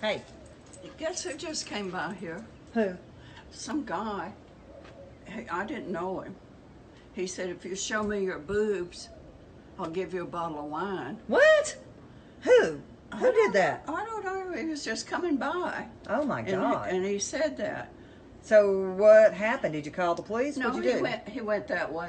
Hey, Guess who just came by here? who? Some guy. Hey, I didn't know him. He said, if you show me your boobs, I'll give you a bottle of wine. What? Who? Who did that? I don't know. He was just coming by. Oh my And, God. and he said that. So what happened? Did you call the police? No, What'd you he do? went, he went that way.